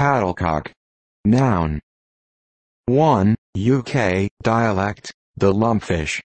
Paddlecock. Noun. 1. UK dialect, the lumpfish.